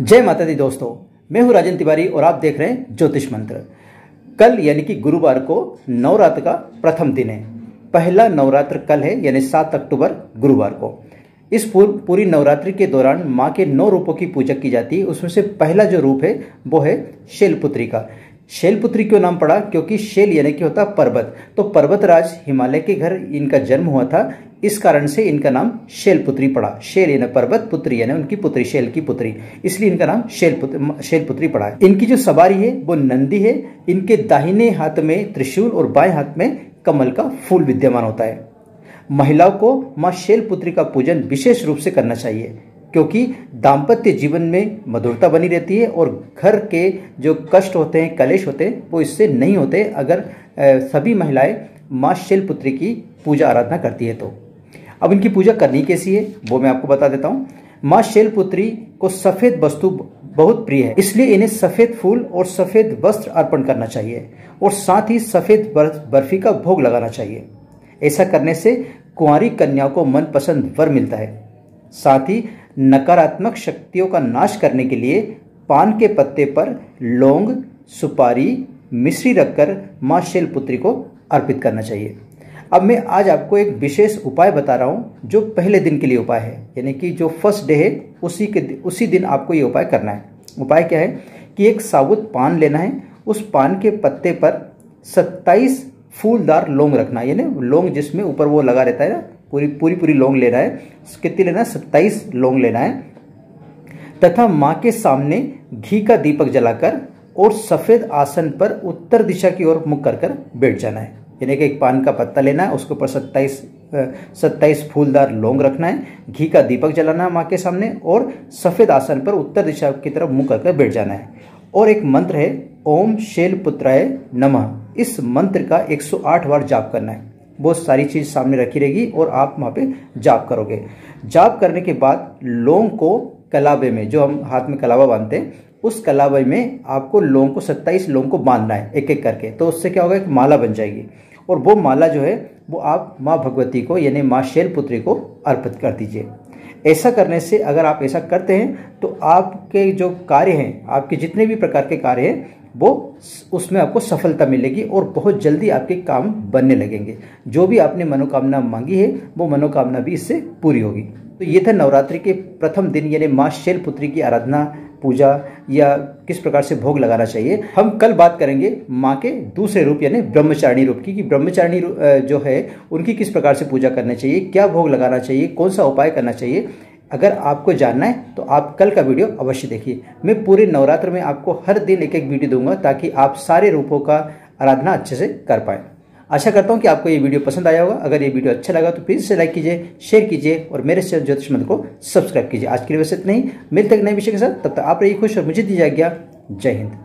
जय माता दी दोस्तों, मैं हूँ राजन तिवारी और आप देख रहे हैं ज्योतिष मंत्र। कल यानी कि गुरुवार को नवरात्र का प्रथम दिन है। पहला नवरात्र कल है, यानी सात अक्टूबर गुरुवार को। इस पूरी नवरात्रि के दौरान माँ के नौ रूपों की पूजा की जाती है। उसमें से पहला जो रूप है, वो है शैलपुत्री का। शैलपुत्री क्यों नाम पड़ा? क्योंकि शैल यानी कि होता पर्वत। तो पर्वतराज हिमालय के घर इनका जन्म हुआ था। इस कारण से इनका नाम शैलपुत्री पड़ा। शैल यानी पर्वत, पुत्री यानी उनकी पुत्री, शैल की पुत्री। इसलिए इनका नाम शैलपुत्री शैलपुत्री पड़ा। है इनकी जो सवारी है, वो नंदी है। इनके दाहिने हाथ में त्रिशूल और बाएँ हाथ में कमल का फूल विद्यमान होता है। महिलाओं को माँ शैलपुत्री का पूजन विशेष रूप से करना चाहिए। क्योंकि दाम्पत्य जीवन में मधुरता बनी रहती है और घर के जो कष्ट होते हैं, कलेश होते हैं, वो इससे नहीं होते अगर सभी महिलाएँ माँ शैलपुत्री की पूजा आराधना करती है तो। अब इनकी पूजा करनी कैसी है, वो मैं आपको बता देता हूँ। माँ शैलपुत्री को सफ़ेद वस्तु बहुत प्रिय है, इसलिए इन्हें सफ़ेद फूल और सफ़ेद वस्त्र अर्पण करना चाहिए और साथ ही सफ़ेद बर्फ़ी का भोग लगाना चाहिए। ऐसा करने से कुंवारी कन्याओं को मनपसंद वर मिलता है। साथ ही नकारात्मक शक्तियों का नाश करने के लिए पान के पत्ते पर लौंग, सुपारी, मिश्री रखकर माँ शैलपुत्री को अर्पित करना चाहिए। अब मैं आज आपको एक विशेष उपाय बता रहा हूँ, जो पहले दिन के लिए उपाय है। यानी कि जो फ़र्स्ट डे है, उसी के उसी दिन आपको ये उपाय करना है। उपाय क्या है कि एक साबुत पान लेना है। उस पान के पत्ते पर 27 फूलदार लौंग रखना यानी लौंग जिसमें ऊपर वो लगा रहता है ना पूरी पूरी पूरी लौंग लेना है। कितनी लेना है? सत्ताईस लौंग लेना है। तथा माँ के सामने घी का दीपक जलाकर और सफ़ेद आसन पर उत्तर दिशा की ओर मुख कर कर बैठ जाना है। यानी कि एक पान का पत्ता लेना है, उसके ऊपर सत्ताईस सत्ताईस फूलदार लौंग रखना है। घी का दीपक जलाना है माँ के सामने और सफ़ेद आसन पर उत्तर दिशा की तरफ़ मुँह करके बैठ जाना है। और एक मंत्र है, ओम शैल पुत्राय नमः। इस मंत्र का 108 बार जाप करना है। वो सारी चीज़ सामने रखी रहेगी और आप वहाँ पे जाप करोगे। जाप करने के बाद लौंग को कलाबे में, जो हम हाथ में कलावा बांधते हैं, उस कलावे में आपको लौंग को सत्ताईस लौंग को बांधना है एक एक करके। तो उससे क्या होगा, एक माला बन जाएगी। और वो माला जो है, वो आप माँ भगवती को, यानी माँ शैलपुत्री को अर्पित कर दीजिए। ऐसा करने से अगर आप ऐसा करते हैं तो आपके जो कार्य हैं, आपके जितने भी प्रकार के कार्य हैं वो उसमें आपको सफलता मिलेगी और बहुत जल्दी आपके काम बनने लगेंगे। जो भी आपने मनोकामना मांगी है, वो मनोकामना भी इससे पूरी होगी। तो ये था नवरात्रि के प्रथम दिन, यानी माँ शैलपुत्री की आराधना, पूजा या किस प्रकार से भोग लगाना चाहिए। हम कल बात करेंगे माँ के दूसरे रूप, यानी ब्रह्मचारिणी रूप की, कि ब्रह्मचारिणी जो है, उनकी किस प्रकार से पूजा करनी चाहिए, क्या भोग लगाना चाहिए, कौन सा उपाय करना चाहिए। अगर आपको जानना है तो आप कल का वीडियो अवश्य देखिए। मैं पूरे नवरात्र में आपको हर दिन एक एक वीडियो दूँगा, ताकि आप सारे रूपों का आराधना अच्छे से कर पाएँ। आशा करता हूँ कि आपको ये वीडियो पसंद आया होगा। अगर ये वीडियो अच्छा लगा तो प्लीज़ इसे लाइक कीजिए, शेयर कीजिए, और मेरे चैनल ज्योतिष मंत्र को सब्सक्राइब कीजिए। आज के लिए वैसे इतना ही। मिलते नए विषय के साथ। तब तक आप रहिए खुश, और मुझे दी जाएगा जय हिंद।